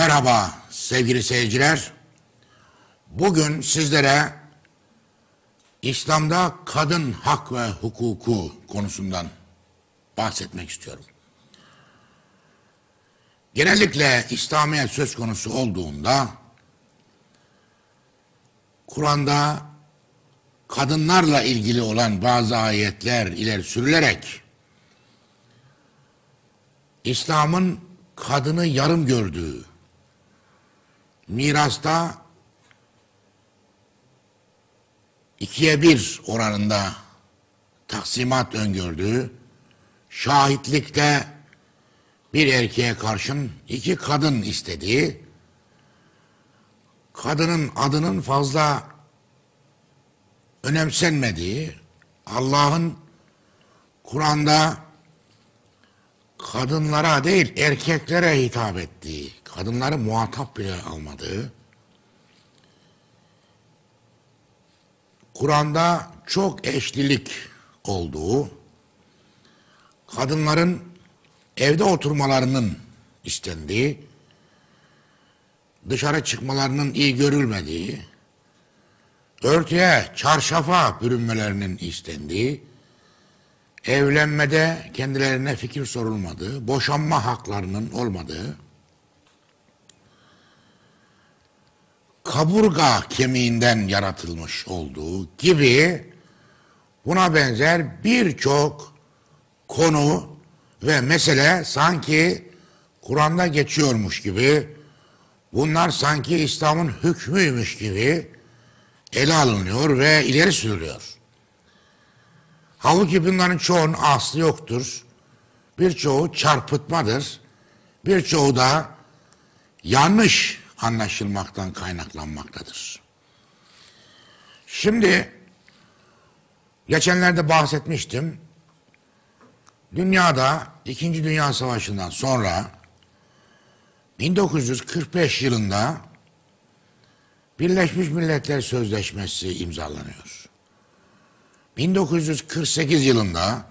Merhaba sevgili seyirciler. Bugün sizlere İslam'da kadın hak ve hukuku konusundan bahsetmek istiyorum. Genellikle İslamiyet söz konusu olduğunda Kur'an'da kadınlarla ilgili olan bazı ayetler ileri sürülerek İslam'ın kadını yarım gördüğü, mirasta ikiye bir oranında taksimat öngördüğü, şahitlikte bir erkeğe karşın iki kadın istediği, kadının adının fazla önemsenmediği, Allah'ın Kur'an'da kadınlara değil erkeklere hitap ettiği, kadınları muhatap bile almadığı, Kur'an'da çok eşlilik olduğu, kadınların evde oturmalarının istendiği, dışarı çıkmalarının iyi görülmediği, örtüye, çarşafa bürünmelerinin istendiği, evlenmede kendilerine fikir sorulmadığı, boşanma haklarının olmadığı, kaburga kemiğinden yaratılmış olduğu gibi buna benzer birçok konu ve mesele sanki Kur'an'da geçiyormuş gibi bunlar sanki İslam'ın hükmüymüş gibi ele alınıyor ve ileri sürülüyor. Halbuki bunların çoğunun aslı yoktur. Birçoğu çarpıtmadır. Birçoğu da yanlış anlaşılmaktan kaynaklanmaktadır. Şimdi geçenlerde bahsetmiştim. Dünyada İkinci Dünya Savaşı'ndan sonra 1945 yılında Birleşmiş Milletler Sözleşmesi imzalanıyor. 1948 yılında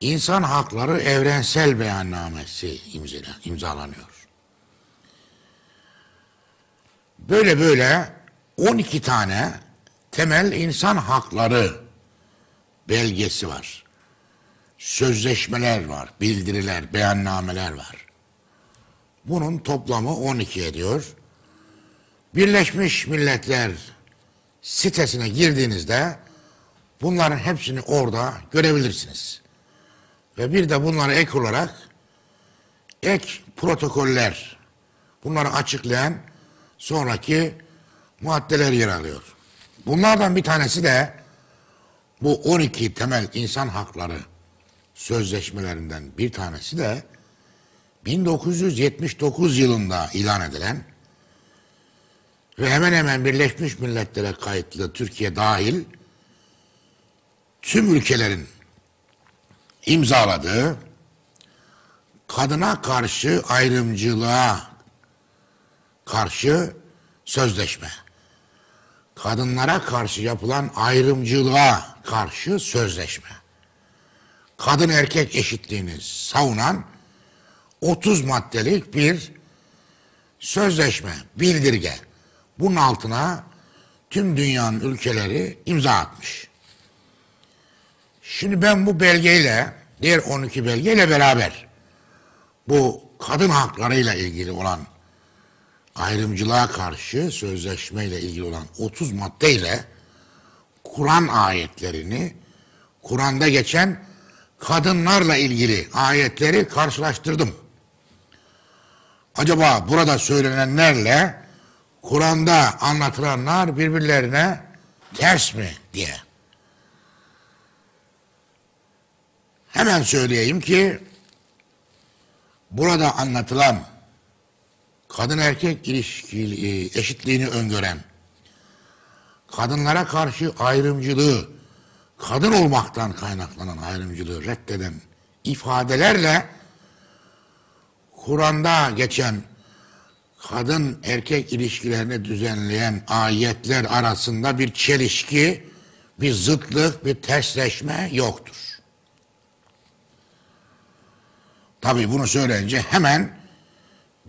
İnsan Hakları Evrensel Beyannamesi imzalanıyor. Böyle böyle 12 tane temel insan hakları belgesi var. Sözleşmeler var, bildiriler, beyannameler var. Bunun toplamı 12 ediyor. Birleşmiş Milletler sitesine girdiğinizde bunların hepsini orada görebilirsiniz. Ve bir de bunlara ek olarak ek protokoller bunları açıklayan sonraki maddeler yer alıyor. Bunlardan bir tanesi de bu 12 temel insan hakları sözleşmelerinden bir tanesi de 1979 yılında ilan edilen ve hemen hemen Birleşmiş Milletler'e kayıtlı Türkiye dahil tüm ülkelerin imzaladığı kadına karşı ayrımcılığa karşı sözleşme. Kadınlara karşı yapılan ayrımcılığa karşı sözleşme. Kadın erkek eşitliğini savunan 30 maddelik bir sözleşme, bildirge. Bunun altına tüm dünyanın ülkeleri imza atmış. Şimdi ben bu belgeyle, diğer 12 belgeyle beraber bu kadın haklarıyla ilgili olan ayrımcılığa karşı sözleşmeyle ilgili olan 30 maddeyle Kur'an ayetlerini, Kur'an'da geçen kadınlarla ilgili ayetleri karşılaştırdım. Acaba burada söylenenlerle Kur'an'da anlatılanlar birbirlerine ters mi diye. Hemen söyleyeyim ki burada anlatılan kadın erkek ilişki e, eşitliğini öngören, kadınlara karşı ayrımcılığı, kadın olmaktan kaynaklanan ayrımcılığı reddeden ifadelerle Kur'an'da geçen kadın erkek ilişkilerini düzenleyen ayetler arasında bir çelişki, bir zıtlık, bir tersleşme yoktur. Tabi bunu söyleyince hemen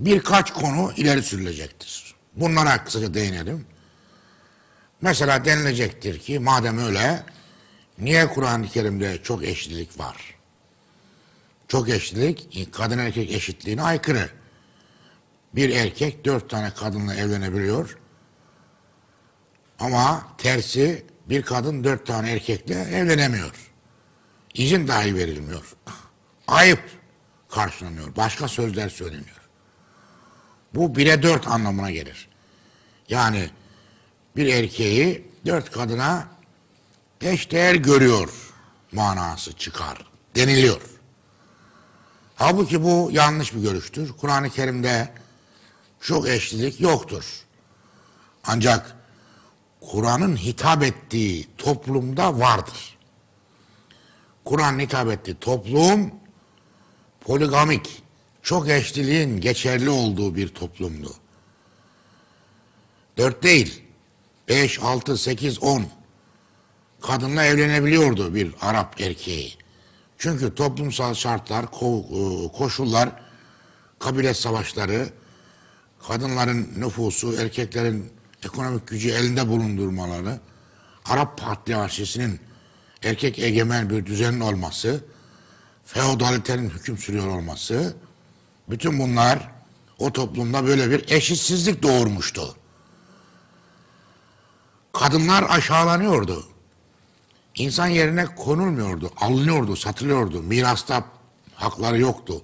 birkaç konu ileri sürülecektir. Bunlara kısaca değinelim. Mesela denilecektir ki madem öyle niye Kur'an-ı Kerim'de çok eşitlik var? Çok eşitlik kadın erkek eşitliğine aykırı. Bir erkek dört tane kadınla evlenebiliyor. Ama tersi bir kadın dört tane erkekle evlenemiyor. İzin dahi verilmiyor. Ayıp karşılanıyor. Başka sözler söyleniyor. Bu bire dört anlamına gelir. Yani bir erkeği dört kadına eş değer görüyor manası çıkar deniliyor. Halbuki bu yanlış bir görüştür. Kur'an-ı Kerim'de çok eşlilik yoktur. Ancak Kur'an'ın hitap ettiği toplumda vardır. Kur'an hitap ettiği toplum poligamik, çok eşliliğin geçerli olduğu bir toplumdu. Dört değil, beş, altı, sekiz, on kadınla evlenebiliyordu bir Arap erkeği. Çünkü toplumsal şartlar, e, koşullar, kabile savaşları, kadınların nüfusu, erkeklerin ekonomik gücü elinde bulundurmaları, Arap patriarşisinin erkek egemen bir düzenin olması, feodalitenin hüküm sürüyor olması, bütün bunlar o toplumda böyle bir eşitsizlik doğurmuştu. Kadınlar aşağılanıyordu. İnsan yerine konulmuyordu, alınıyordu, satılıyordu. Mirasta hakları yoktu.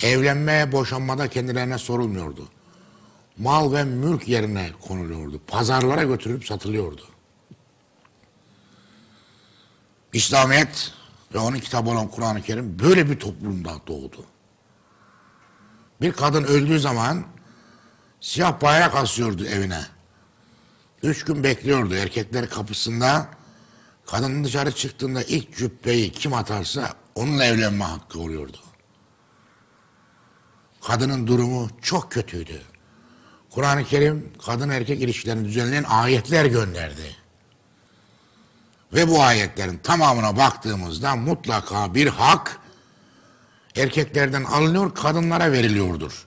Evlenmeye, boşanmada kendilerine sorulmuyordu. Mal ve mülk yerine konuluyordu. Pazarlara götürüp satılıyordu. İslamiyet ve onun kitabı olan Kur'an-ı Kerim böyle bir toplumda doğdu. Bir kadın öldüğü zaman siyah bayrak asıyordu evine. Üç gün bekliyordu erkekler kapısında. Kadın dışarı çıktığında ilk cübbeyi kim atarsa onunla evlenme hakkı oluyordu. Kadının durumu çok kötüydü. Kur'an-ı Kerim kadın erkek ilişkilerini düzenleyen ayetler gönderdi. Ve bu ayetlerin tamamına baktığımızda mutlaka bir hak erkeklerden alınıyor, kadınlara veriliyordur.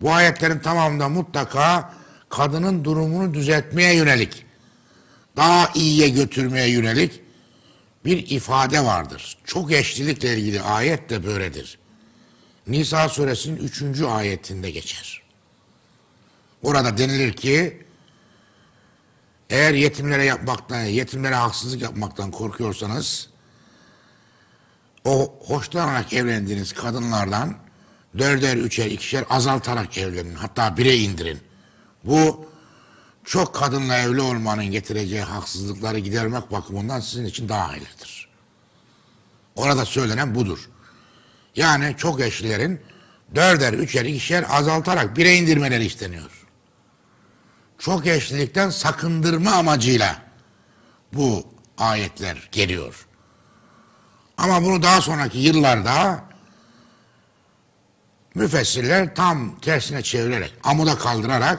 Bu ayetlerin tamamında mutlaka kadının durumunu düzeltmeye yönelik, daha iyiye götürmeye yönelik bir ifade vardır. Çok eşlilikle ilgili ayet de böyledir. Nisa suresinin üçüncü ayetinde geçer. Orada denilir ki eğer yetimlere yapmaktan, yetimlere haksızlık yapmaktan korkuyorsanız o hoşlanarak evlendiğiniz kadınlardan dörder, üçer, ikişer azaltarak evlenin. Hatta bire indirin. Bu çok kadınla evli olmanın getireceği haksızlıkları gidermek bakımından sizin için daha hayırlıdır. Orada söylenen budur. Yani çok eşlilerin dörder, üçer, ikişer azaltarak bire indirmeleri isteniyor. Çok eşlilikten sakındırma amacıyla bu ayetler geliyor. Ama bunu daha sonraki yıllarda müfessirler tam tersine çevirerek, amuda kaldırarak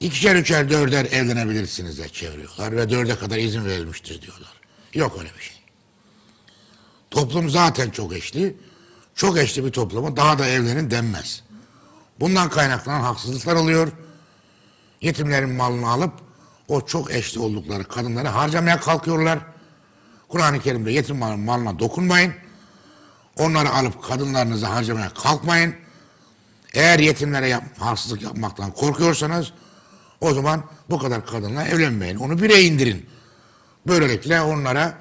ikişer, üçer, dörder evlenebilirsiniz de çeviriyorlar ve dörde kadar izin verilmiştir diyorlar. Yok öyle bir şey. Toplum zaten çok eşli. Çok eşli bir topluma daha da evlenin denmez. Bundan kaynaklanan haksızlıklar oluyor. Yetimlerin malını alıp o çok eşli oldukları kadınları harcamaya kalkıyorlar. Kur'an-ı Kerim'de yetim malına dokunmayın. Onları alıp kadınlarınızı harcamaya kalkmayın. Eğer yetimlere yap, haksızlık yapmaktan korkuyorsanız o zaman bu kadar kadınla evlenmeyin. Onu bire indirin. Böylelikle onlara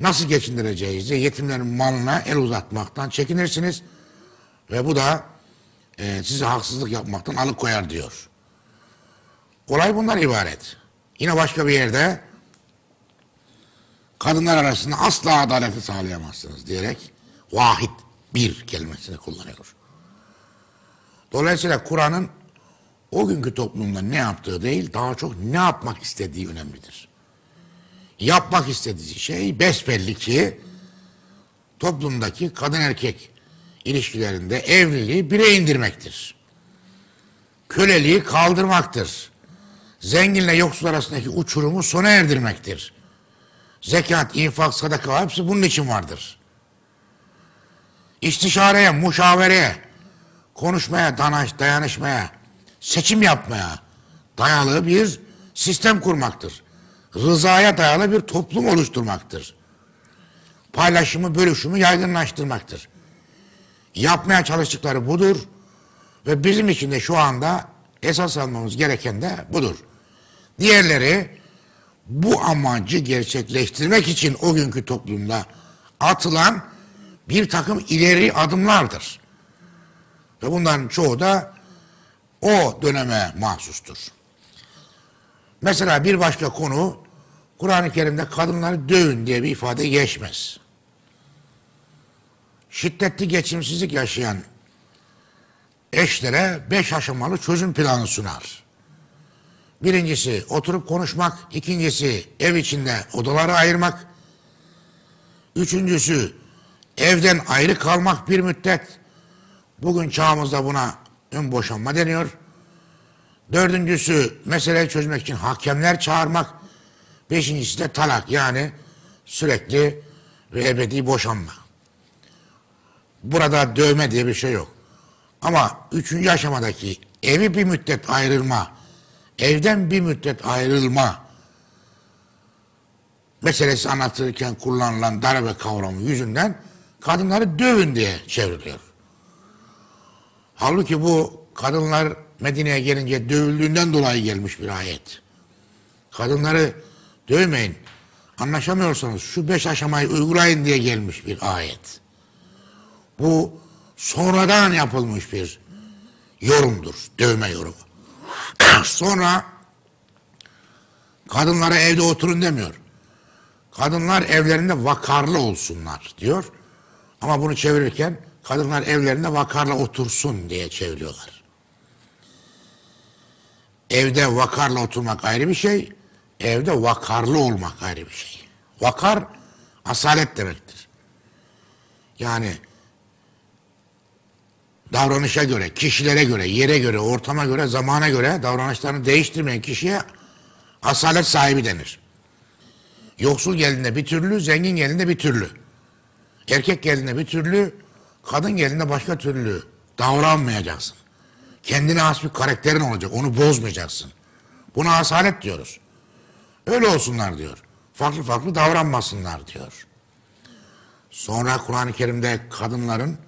nasıl geçindireceğizi yetimlerin malına el uzatmaktan çekinirsiniz. Ve bu da e, sizi haksızlık yapmaktan alıkoyar diyor. Olay bunlar ibaret. Yine başka bir yerde kadınlar arasında asla adaleti sağlayamazsınız diyerek vahid bir kelimesini kullanıyor. Dolayısıyla Kur'an'ın o günkü toplumda ne yaptığı değil, daha çok ne yapmak istediği önemlidir. Yapmak istediği şey besbelli ki toplumdaki kadın erkek ilişkilerinde evliliği bire indirmektir. Köleliği kaldırmaktır. Zenginle yoksul arasındaki uçurumu sona erdirmektir. Zekat, infak, sadaka hepsi bunun için vardır. İstişareye, muşavereye, konuşmaya, danaş, dayanışmaya, seçim yapmaya dayalı bir sistem kurmaktır. Rızaya dayalı bir toplum oluşturmaktır. Paylaşımı, bölüşümü yaygınlaştırmaktır. Yapmaya çalıştıkları budur ve bizim için de şu anda esas almamız gereken de budur. Diğerleri bu amacı gerçekleştirmek için o günkü toplumda atılan bir takım ileri adımlardır. Ve bunların çoğu da o döneme mahsustur. Mesela bir başka konu Kur'an-ı Kerim'de kadınları dövün diye bir ifade geçmez. Şiddetli geçimsizlik yaşayan eşlere beş aşamalı çözüm planı sunar. Birincisi oturup konuşmak, ikincisi ev içinde odaları ayırmak, üçüncüsü evden ayrı kalmak bir müddet. Bugün çağımızda buna ön boşanma deniyor. Dördüncüsü meseleyi çözmek için hakemler çağırmak. Beşincisi de talak yani sürekli ve ebedi boşanma. Burada dövme diye bir şey yok. Ama üçüncü aşamadaki evi bir müddet ayrılma, evden bir müddet ayrılma meselesi anlatırken kullanılan darbe kavramı yüzünden kadınları dövün diye çevriliyor. Halbuki bu kadınlar Medine'ye gelince dövüldüğünden dolayı gelmiş bir ayet. Kadınları dövmeyin, anlaşamıyorsanız şu beş aşamayı uygulayın diye gelmiş bir ayet. Bu sonradan yapılmış bir yorumdur, dövme yorumu. Sonra kadınlara evde oturun demiyor. Kadınlar evlerinde vakarlı olsunlar diyor. Ama bunu çevirirken kadınlar evlerinde vakarla otursun diye çeviriyorlar. Evde vakarla oturmak ayrı bir şey, evde vakarlı olmak ayrı bir şey. Vakar asalet demektir. Yani davranışa göre, kişilere göre, yere göre, ortama göre, zamana göre davranışlarını değiştirmeyen kişiye asalet sahibi denir. Yoksul geldiğinde bir türlü, zengin geldiğinde bir türlü. Erkek geldiğinde bir türlü, kadın geldiğinde başka türlü davranmayacaksın. Kendine has bir karakterin olacak, onu bozmayacaksın. Buna asalet diyoruz. Öyle olsunlar diyor. Farklı farklı davranmasınlar diyor. Sonra Kur'an-ı Kerim'de kadınların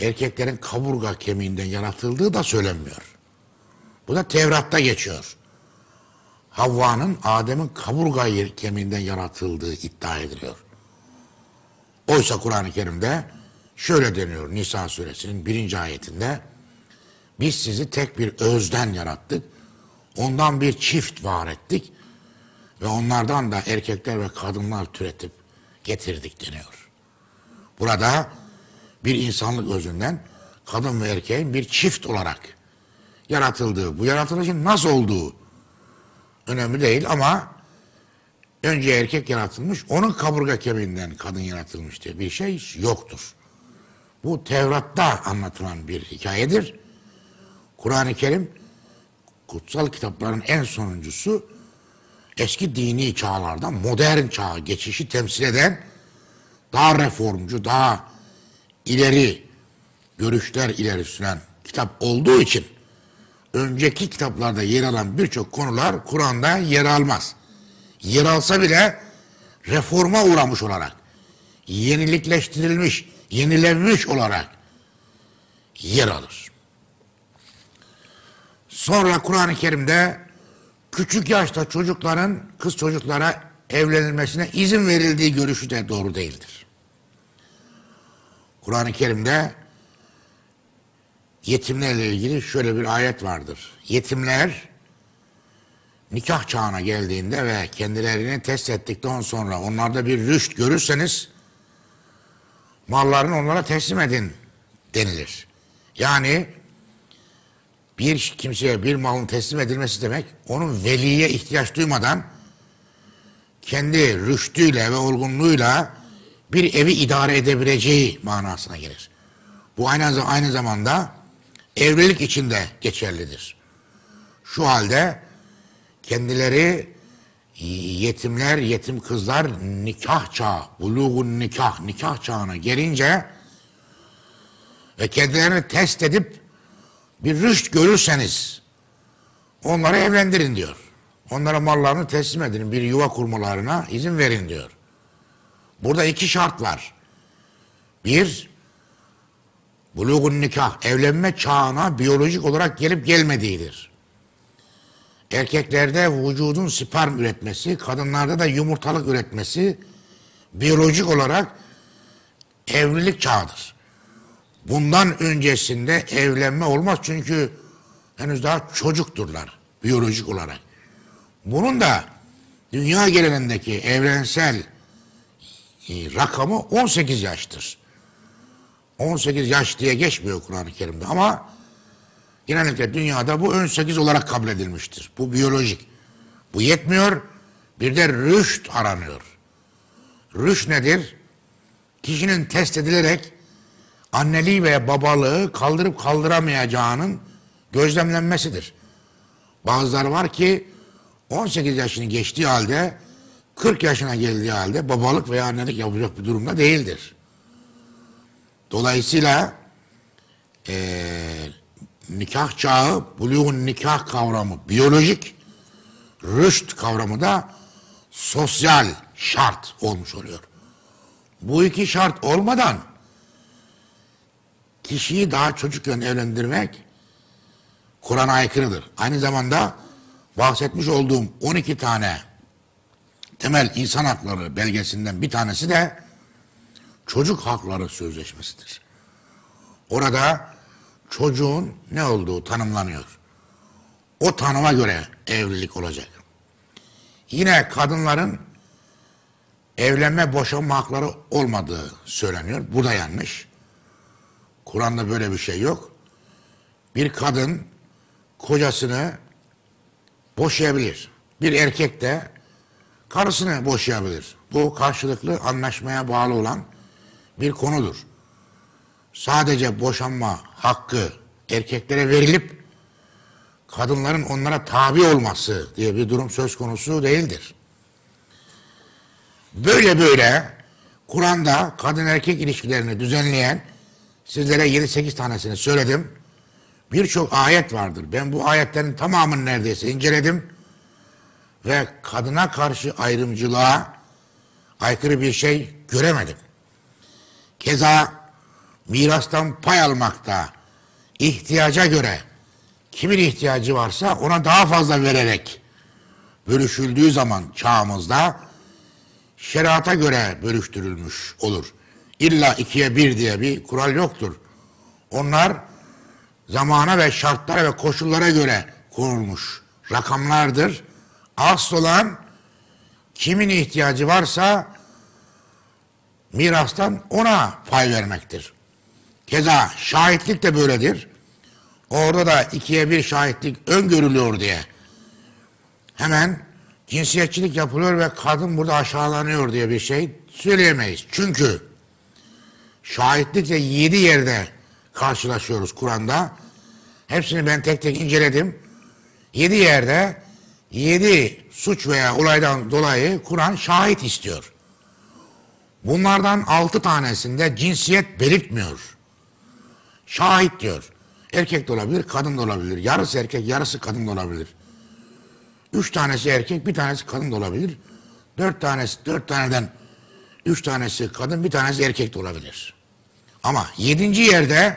erkeklerin kaburga kemiğinden yaratıldığı da söylenmiyor. Bu da Tevrat'ta geçiyor. Havva'nın Adem'in kaburga kemiğinden yaratıldığı iddia ediliyor. Oysa Kur'an-ı Kerim'de şöyle deniyor Nisa suresinin birinci ayetinde biz sizi tek bir özden yarattık. Ondan bir çift var ettik ve onlardan da erkekler ve kadınlar türetip getirdik deniyor. Burada bir insanlık özünden kadın ve erkeğin bir çift olarak yaratıldığı, bu yaratılışın nasıl olduğu önemli değil ama önce erkek yaratılmış, onun kaburga kemiğinden kadın yaratılmış diye bir şey yoktur. Bu Tevrat'ta anlatılan bir hikayedir. Kur'an-ı Kerim kutsal kitapların en sonuncusu eski dini çağlardan modern çağa geçişi temsil eden daha reformcu, daha ileri görüşler ileri süren kitap olduğu için önceki kitaplarda yer alan birçok konular Kur'an'da yer almaz. Yer alsa bile reforma uğramış olarak, yenilikleştirilmiş, yenilenmiş olarak yer alır. Sonra Kur'an-ı Kerim'de küçük yaşta çocukların, kız çocuklara evlenilmesine izin verildiği görüşü de doğru değildir. Kur'an-ı Kerim'de yetimlerle ilgili şöyle bir ayet vardır. Yetimler nikah çağına geldiğinde ve kendilerini test ettikten sonra onlarda bir rüşt görürseniz mallarını onlara teslim edin denilir. Yani bir kimseye bir malın teslim edilmesi demek onun veliye ihtiyaç duymadan kendi rüştüyle ve olgunluğuyla bir evi idare edebileceği manasına gelir. Bu aynı, aynı zamanda evlilik içinde geçerlidir. Şu halde kendileri yetimler, yetim kızlar nikah çağı, buluğun nikah, nikah çağına gelince ve kendilerini test edip bir rüşt görürseniz onları evlendirin diyor. Onlara mallarını teslim edin. Bir yuva kurmalarına izin verin diyor. Burada iki şart var. Bir, bulugun nikah, evlenme çağına biyolojik olarak gelip gelmediğidir. Erkeklerde vücudun sperm üretmesi, kadınlarda da yumurtalık üretmesi biyolojik olarak evlilik çağıdır. Bundan öncesinde evlenme olmaz çünkü henüz daha çocukturlar biyolojik olarak. Bunun da dünya genelindeki evrensel rakamı 18 yaştır. 18 yaş diye geçmiyor Kur'an-ı Kerim'de ama genellikle dünyada bu ön 8 olarak kabul edilmiştir. Bu biyolojik. Bu yetmiyor. Bir de rüşt aranıyor. Rüşt nedir? Kişinin test edilerek anneliği veya babalığı kaldırıp kaldıramayacağının gözlemlenmesidir. Bazıları var ki 18 yaşını geçtiği halde 40 yaşına geldiği halde babalık veya annelik yapacak bir durumda değildir. Dolayısıyla ee, nikah çağı, buluğun nikah kavramı biyolojik, rüşt kavramı da sosyal şart olmuş oluyor. Bu iki şart olmadan kişiyi daha çocukken evlendirmek Kur'an'a aykırıdır. Aynı zamanda bahsetmiş olduğum 12 tane temel insan hakları belgesinden bir tanesi de çocuk hakları sözleşmesidir. Orada çocuğun ne olduğu tanımlanıyor. O tanıma göre evlilik olacak. Yine kadınların evlenme boşanma hakları olmadığı söyleniyor. Bu da yanlış. Kur'an'da böyle bir şey yok. Bir kadın kocasını boşayabilir. Bir erkek de karısını boşayabilir. Bu karşılıklı anlaşmaya bağlı olan bir konudur. Sadece boşanma hakkı erkeklere verilip kadınların onlara tabi olması diye bir durum söz konusu değildir. Böyle böyle Kur'an'da kadın erkek ilişkilerini düzenleyen sizlere 7-8 tanesini söyledim. Birçok ayet vardır. Ben bu ayetlerin tamamını neredeyse inceledim ve kadına karşı ayrımcılığa aykırı bir şey göremedim. Keza mirastan pay almakta ihtiyaca göre kimin ihtiyacı varsa ona daha fazla vererek bölüşüldüğü zaman çağımızda şeriata göre bölüştürülmüş olur. İlla ikiye bir diye bir kural yoktur. Onlar zamana ve şartlara ve koşullara göre kurulmuş rakamlardır. Asıl olan kimin ihtiyacı varsa mirastan ona pay vermektir. Keza şahitlik de böyledir. Orada da ikiye bir şahitlik öngörülüyor diye. Hemen cinsiyetçilik yapılıyor ve kadın burada aşağılanıyor diye bir şey söyleyemeyiz. Çünkü şahitlikle yedi yerde karşılaşıyoruz Kur'an'da. Hepsini ben tek tek inceledim. Yedi yerde yedi suç veya olaydan dolayı Kur'an şahit istiyor. Bunlardan altı tanesinde cinsiyet belirtmiyor. Şahit diyor. Erkek de olabilir, kadın da olabilir. Yarısı erkek, yarısı kadın da olabilir. Üç tanesi erkek, bir tanesi kadın da olabilir. Dört tanesi, dört taneden üç tanesi kadın, bir tanesi erkek de olabilir. Ama yedinci yerde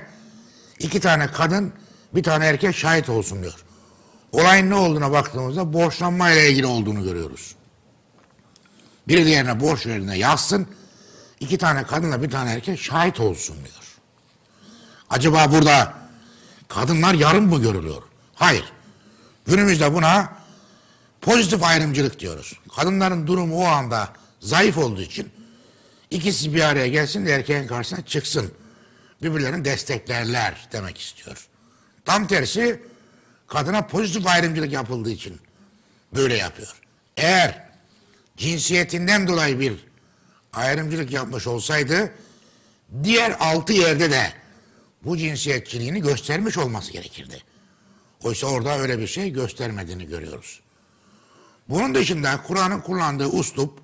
iki tane kadın, bir tane erkek şahit olsun diyor. Olayın ne olduğuna baktığımızda borçlanma ile ilgili olduğunu görüyoruz. Biri diğerine borç verdiğinde yazsın, iki tane kadınla bir tane erkek şahit olsun diyor. Acaba burada kadınlar yarım mı görülüyor? Hayır. Günümüzde buna pozitif ayrımcılık diyoruz. Kadınların durumu o anda zayıf olduğu için ikisi bir araya gelsin de erkeğin karşısına çıksın. Birbirlerini desteklerler demek istiyor. Tam tersi kadına pozitif ayrımcılık yapıldığı için böyle yapıyor. Eğer cinsiyetinden dolayı bir ayrımcılık yapmış olsaydı diğer altı yerde de bu cinsiyetçiliğini göstermiş olması gerekirdi. Oysa orada öyle bir şey göstermediğini görüyoruz. Bunun dışında Kur'an'ın kullandığı uslup,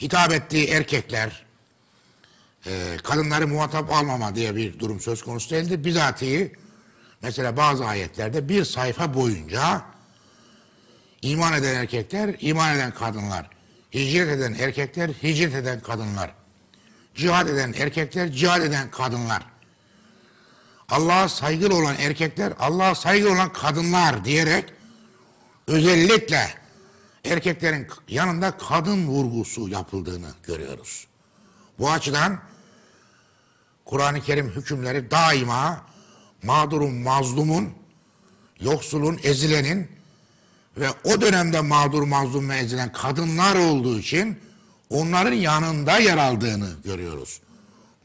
hitap ettiği erkekler e, kadınları muhatap almama diye bir durum söz konusu değildir. Bizatihi mesela bazı ayetlerde bir sayfa boyunca iman eden erkekler, iman eden kadınlar, hicret eden erkekler, hicret eden kadınlar, cihad eden erkekler, cihad eden kadınlar, Allah'a saygılı olan erkekler, Allah'a saygılı olan kadınlar diyerek özellikle erkeklerin yanında kadın vurgusu yapıldığını görüyoruz. Bu açıdan Kur'an-ı Kerim hükümleri daima mağdurun, mazlumun, yoksulun, ezilenin ve o dönemde mağdur, mazlum ve ezilen kadınlar olduğu için onların yanında yer aldığını görüyoruz.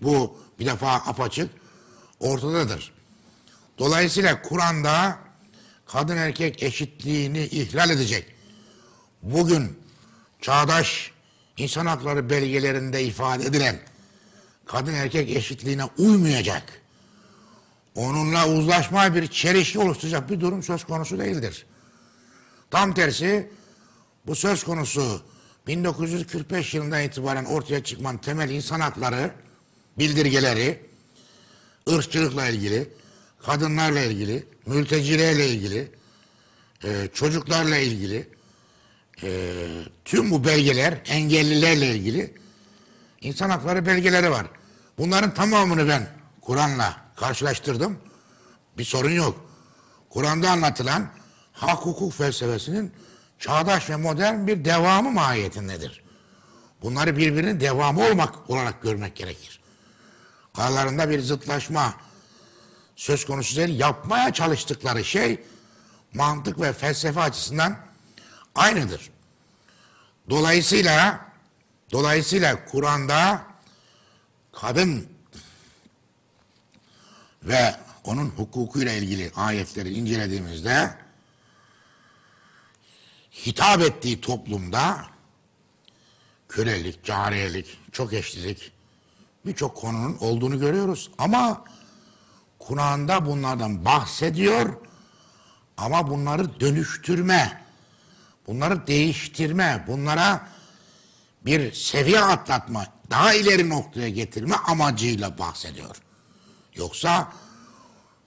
Bu bir defa apaçık ortadadır. Dolayısıyla Kur'an'da kadın erkek eşitliğini ihlal edecek. Bugün çağdaş insan hakları belgelerinde ifade edilen kadın erkek eşitliğine uymayacak. Onunla uzlaşma bir çelişki oluşturacak bir durum söz konusu değildir. Tam tersi bu söz konusu 1945 yılından itibaren ortaya çıkman temel insan hakları bildirgeleri ırkçılıkla ilgili, kadınlarla ilgili, mültecilerle ilgili, e, çocuklarla ilgili, e, tüm bu belgeler engellilerle ilgili insan hakları belgeleri var. Bunların tamamını ben Kur'an'la karşılaştırdım. Bir sorun yok. Kur'an'da anlatılan hak hukuk felsefesinin çağdaş ve modern bir devamı mahiyetindedir. Bunları birbirinin devamı olmak olarak görmek gerekir. Aralarında bir zıtlaşma söz konusu değil. Yapmaya çalıştıkları şey mantık ve felsefe açısından aynıdır. Dolayısıyla dolayısıyla Kur'an'da kadın ve onun hukukuyla ilgili ayetleri incelediğimizde hitap ettiği toplumda kölelik, cariyelik, çok eşlilik birçok konunun olduğunu görüyoruz. Ama Kur'an'da bunlardan bahsediyor ama bunları dönüştürme, bunları değiştirme, bunlara bir seviye atlatma, daha ileri noktaya getirme amacıyla bahsediyor. Yoksa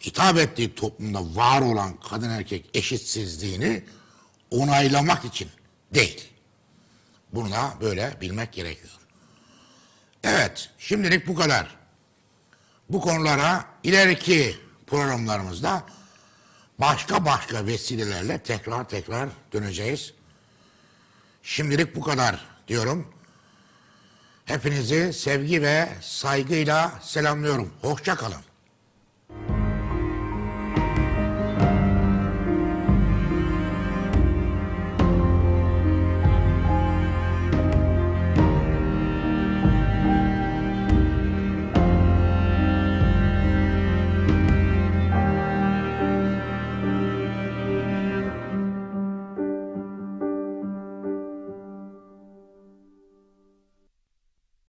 hitap ettiği toplumda var olan kadın erkek eşitsizliğini onaylamak için değil. Bunu da böyle bilmek gerekiyor. Evet, şimdilik bu kadar. Bu konulara ileriki programlarımızda başka başka vesilelerle tekrar tekrar döneceğiz. Şimdilik bu kadar diyorum. Hepinizi sevgi ve saygıyla selamlıyorum. Hoşça kalın.